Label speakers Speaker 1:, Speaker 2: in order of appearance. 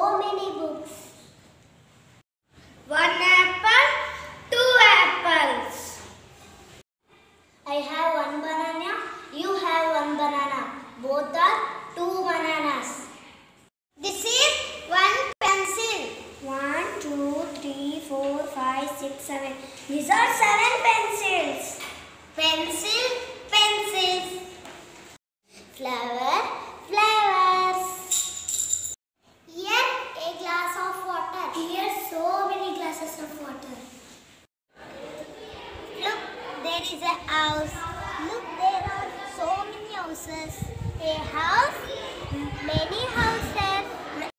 Speaker 1: so many books.
Speaker 2: One apple, two apples.
Speaker 1: I have one banana, you have one banana. Both are two bananas.
Speaker 2: This is one pencil.
Speaker 1: One, two, three, four, five, six, seven. These are seven pencils.
Speaker 2: Pencil, pencils.
Speaker 1: Flower. here so many glasses of water.
Speaker 2: Look,
Speaker 1: there is a house. Look, there are so many houses. A house, many